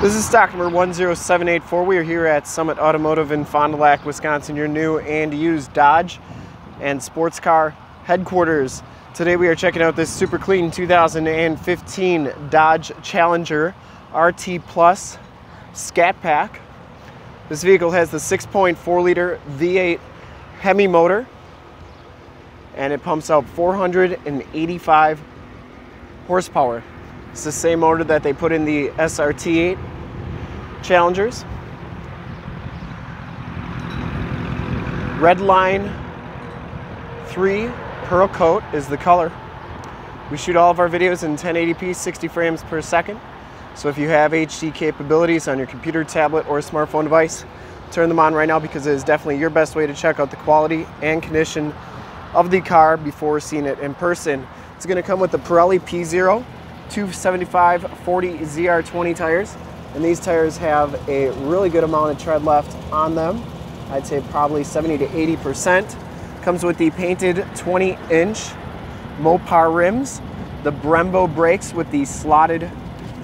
This is stock number 10784. We are here at Summit Automotive in Fond du Lac, Wisconsin, your new and used Dodge and sports car headquarters. Today we are checking out this super clean 2015 Dodge Challenger RT Plus Scat Pack. This vehicle has the 6.4 liter V8 Hemi motor and it pumps out 485 horsepower. It's the same motor that they put in the SRT8 Challengers. Red Line 3 Pearl Coat is the color. We shoot all of our videos in 1080p 60 frames per second. So if you have HD capabilities on your computer, tablet, or smartphone device, turn them on right now because it is definitely your best way to check out the quality and condition of the car before seeing it in person. It's going to come with the Pirelli P Zero 275 40 ZR20 tires. And these tires have a really good amount of tread left on them. I'd say probably 70 to 80%. Comes with the painted 20 inch Mopar rims, the Brembo brakes with the slotted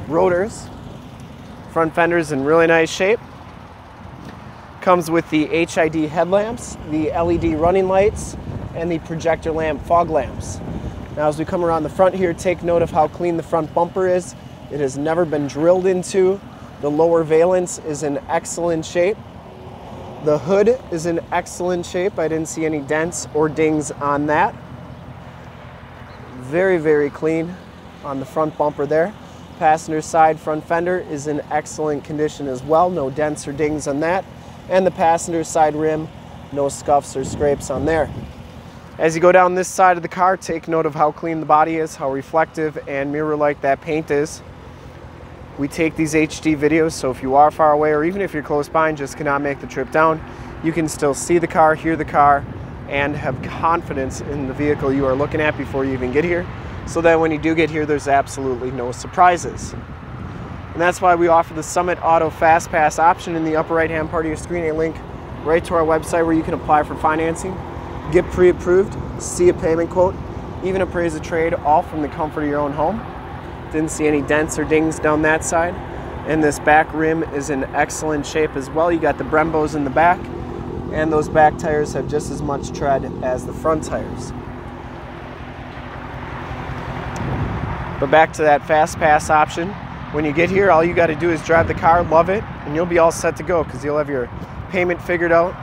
rotors. Front fenders in really nice shape. Comes with the HID headlamps, the LED running lights, and the projector lamp fog lamps. Now as we come around the front here, take note of how clean the front bumper is. It has never been drilled into. The lower valence is in excellent shape. The hood is in excellent shape. I didn't see any dents or dings on that. Very, very clean on the front bumper there. Passenger side front fender is in excellent condition as well. No dents or dings on that. And the passenger side rim, no scuffs or scrapes on there. As you go down this side of the car, take note of how clean the body is, how reflective and mirror-like that paint is. We take these HD videos, so if you are far away or even if you're close by and just cannot make the trip down, you can still see the car, hear the car, and have confidence in the vehicle you are looking at before you even get here, so that when you do get here, there's absolutely no surprises. And that's why we offer the Summit Auto Fast Pass option in the upper right-hand part of your screen, a link right to our website where you can apply for financing, get pre-approved, see a payment quote, even appraise a trade, all from the comfort of your own home. Didn't see any dents or dings down that side. And this back rim is in excellent shape as well. You got the Brembos in the back, and those back tires have just as much tread as the front tires. But back to that fast pass option. When you get here, all you got to do is drive the car, love it, and you'll be all set to go because you'll have your payment figured out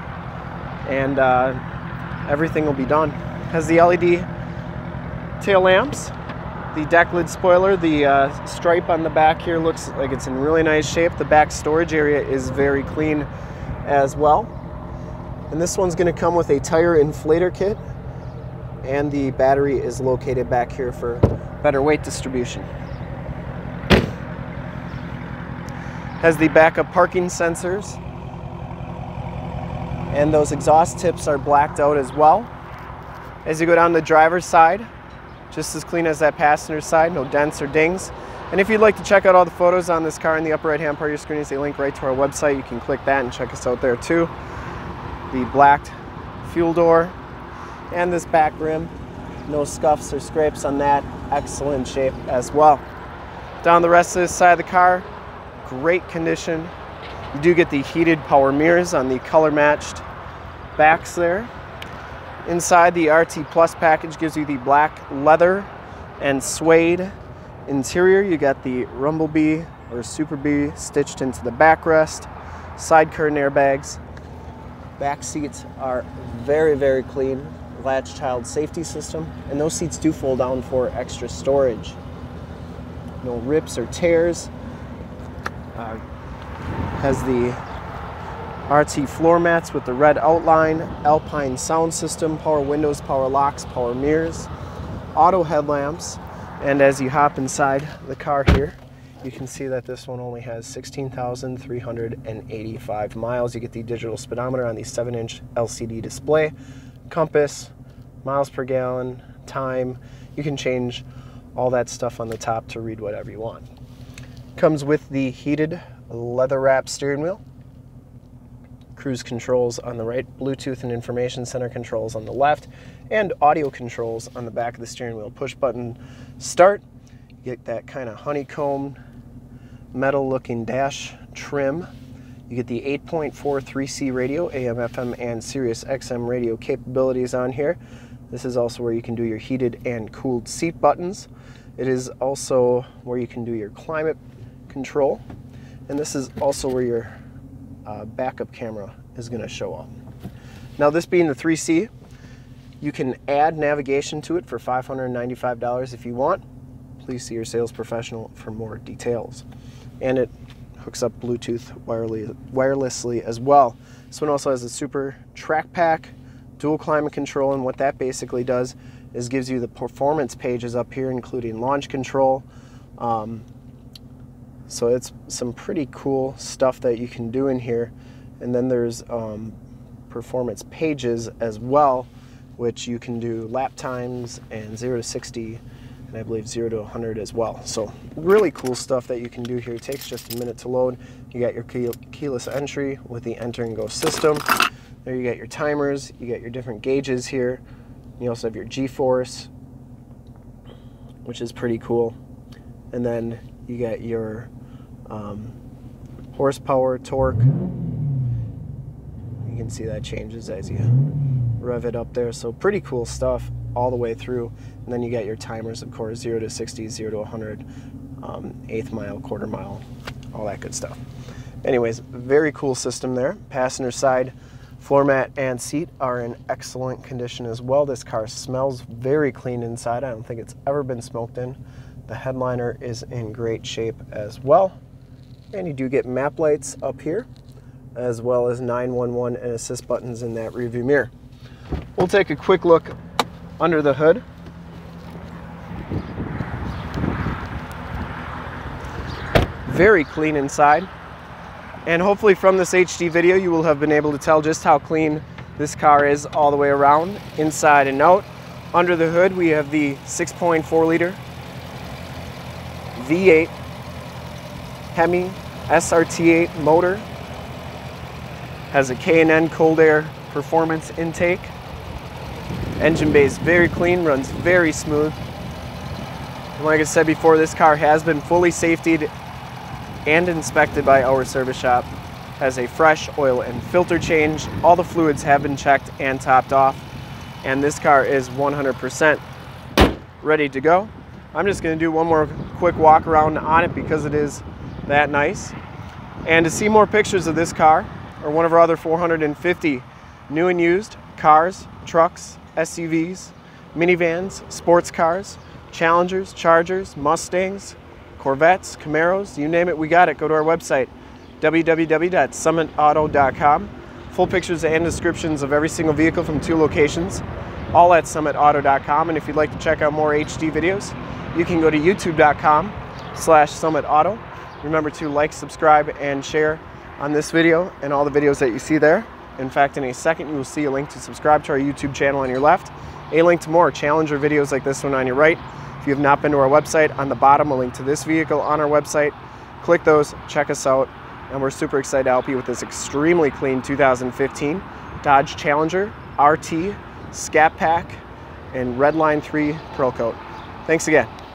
and uh, everything will be done. Has the LED tail lamps, the deck lid spoiler, the uh, stripe on the back here looks like it's in really nice shape. The back storage area is very clean as well. And this one's gonna come with a tire inflator kit and the battery is located back here for better weight distribution. Has the backup parking sensors and those exhaust tips are blacked out as well. As you go down the driver's side, just as clean as that passenger side, no dents or dings. And if you'd like to check out all the photos on this car in the upper right hand part of your screen is a link right to our website. You can click that and check us out there too. The blacked fuel door and this back rim, no scuffs or scrapes on that, excellent shape as well. Down the rest of this side of the car, great condition. You do get the heated power mirrors on the color matched backs there. Inside the RT Plus package gives you the black leather and suede interior. You got the Rumble Bee or Super Bee stitched into the backrest, side curtain airbags. Back seats are very, very clean. Latch child safety system, and those seats do fold down for extra storage. No rips or tears. Uh, has the RT floor mats with the red outline, Alpine sound system, power windows, power locks, power mirrors, auto headlamps, and as you hop inside the car here, you can see that this one only has 16,385 miles. You get the digital speedometer on the 7-inch LCD display, compass, miles per gallon, time. You can change all that stuff on the top to read whatever you want. Comes with the heated leather wrap steering wheel, cruise controls on the right, Bluetooth and information center controls on the left, and audio controls on the back of the steering wheel. Push button start, you get that kind of honeycomb metal looking dash trim. You get the 8.4 3C radio, AM, FM, and Sirius XM radio capabilities on here. This is also where you can do your heated and cooled seat buttons. It is also where you can do your climate control. And this is also where your uh, backup camera is going to show up. Now this being the 3C, you can add navigation to it for $595 if you want. Please see your sales professional for more details. And it hooks up Bluetooth wirelessly as well. This one also has a Super Trak Pak, dual climate control, and what that basically does is gives you the performance pages up here, including launch control. Um, so it's some pretty cool stuff that you can do in here. And then there's um, performance pages as well, which you can do lap times and 0 to 60 and I believe 0 to 100 as well. So really cool stuff that you can do here. It takes just a minute to load. You got your key keyless entry with the enter and go system. There you got your timers, you got your different gauges here. You also have your G-force, which is pretty cool. And then you got your um, horsepower, torque, you can see that changes as you rev it up there. So pretty cool stuff all the way through. And then you get your timers, of course, 0 to 60, 0 to 100, um, eighth mile, quarter mile, all that good stuff. Anyways, very cool system there. Passenger side floor mat and seat are in excellent condition as well. This car smells very clean inside. I don't think it's ever been smoked in. The headliner is in great shape as well. And you do get map lights up here as well as 911 and assist buttons in that rearview mirror. We'll take a quick look under the hood. Very clean inside. And hopefully from this HD video you will have been able to tell just how clean this car is all the way around, inside and out. Under the hood we have the 6.4 liter V8 Hemi SRT8 motor has a K&N cold air performance intake. Engine bay is very clean, runs very smooth. And like I said before, this car has been fully safetied and inspected by our service shop. Has a fresh oil and filter change. All the fluids have been checked and topped off. And this car is 100% ready to go. I'm just gonna do one more quick walk around on it because it is that nice. And to see more pictures of this car, or one of our other 450 new and used cars, trucks, SUVs, minivans, sports cars, Challengers, Chargers, Mustangs, Corvettes, Camaros, you name it, we got it. Go to our website, www.summitauto.com. Full pictures and descriptions of every single vehicle from two locations, all at summitauto.com. And if you'd like to check out more HD videos, you can go to youtube.com slash summitauto. Remember to like, subscribe, and share on this video and all the videos that you see there. In fact, in a second, you will see a link to subscribe to our YouTube channel on your left, a link to more Challenger videos like this one on your right. If you have not been to our website, on the bottom, a link to this vehicle on our website. Click those, check us out, and we're super excited to help you with this extremely clean 2015 Dodge Challenger RT Scat Pack and Redline 3 Pearl Coat. Thanks again.